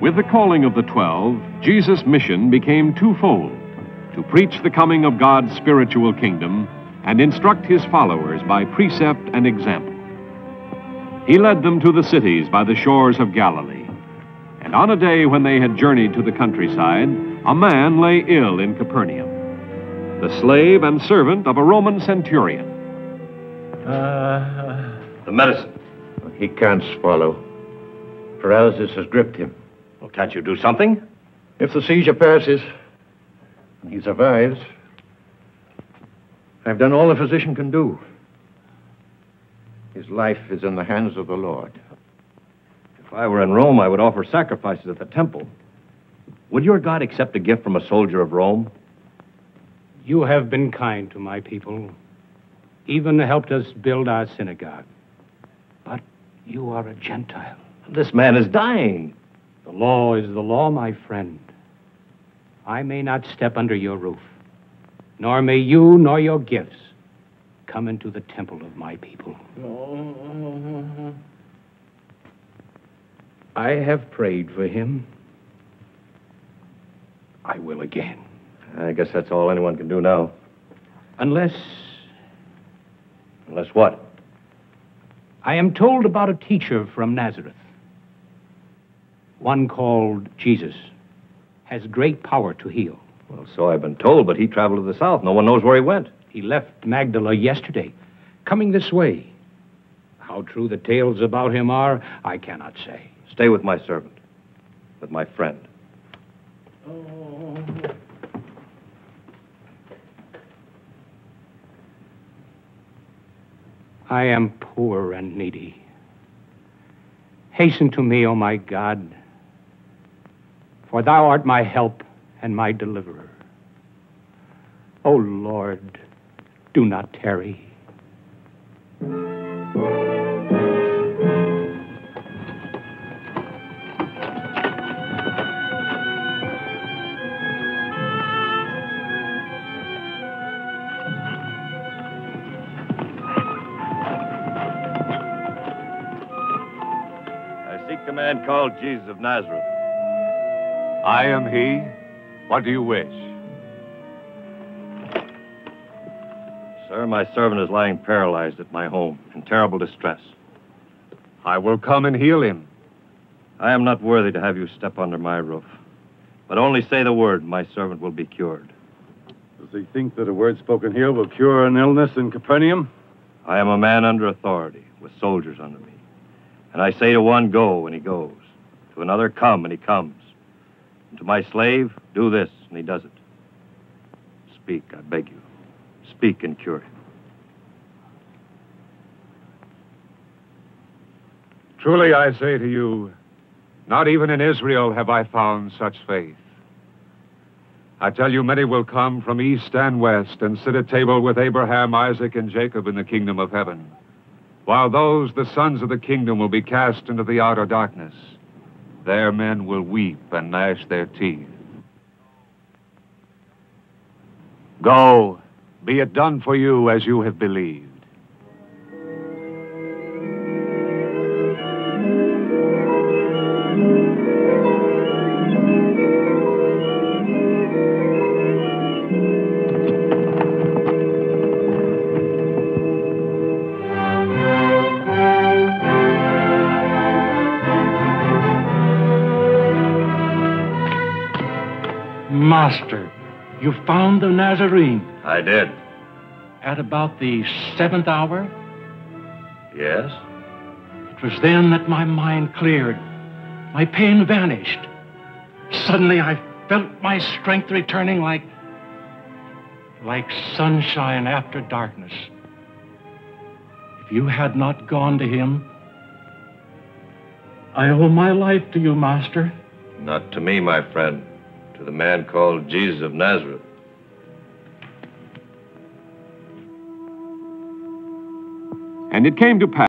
With the calling of the twelve, Jesus' mission became twofold to preach the coming of God's spiritual kingdom and instruct his followers by precept and example. He led them to the cities by the shores of Galilee. And on a day when they had journeyed to the countryside, a man lay ill in Capernaum, the slave and servant of a Roman centurion. Uh, The medicine. he can't swallow. Paralysis has gripped him. Well, can't you do something? If the seizure passes and he survives, I've done all a physician can do. His life is in the hands of the Lord. If I were in Rome, I would offer sacrifices at the temple. Would your God accept a gift from a soldier of Rome? You have been kind to my people, even helped us build our synagogue. But you are a Gentile. This man is dying. The law is the law, my friend. I may not step under your roof, nor may you nor your gifts come into the temple of my people. I have prayed for him. I will again. I guess that's all anyone can do now. Unless Unless what? I am told about a teacher from Nazareth, one called Jesus, has great power to heal. Well, so I've been told, but he traveled to the south. No one knows where he went. He left Magdala yesterday, coming this way. How true the tales about him are, I cannot say. Stay with my servant, with my friend. I am poor and needy. Hasten to me, O my God, for thou art my help and my deliverer. O Lord, do not tarry. I seek the man called Jesus of Nazareth. I am he. What do you wish? Sir, my servant is lying paralyzed at my home in terrible distress. I will come and heal him. I am not worthy to have you step under my roof. But only say the word, my servant will be cured. Does he think that a word spoken here will cure an illness in Capernaum? I am a man under authority, with soldiers under me. And I say to one, go, and he goes. To another, come, and he comes. To my slave, do this, and he does it. Speak, I beg you. Speak and cure him. Truly I say to you, not even in Israel have I found such faith. I tell you, many will come from east and west and sit at table with Abraham, Isaac, and Jacob in the kingdom of heaven, while those, the sons of the kingdom, will be cast into the outer darkness. There men will weep and gnash their teeth. Go, be it done for you as you have believed. Master, you found the Nazarene I did. at about the seventh hour? Yes? It was then that my mind cleared. My pain vanished. Suddenly I felt my strength returning like like sunshine after darkness. If you had not gone to him, I owe my life to you, Master. Not to me, my friend. To the man called Jesus of Nazareth. And it came to pass.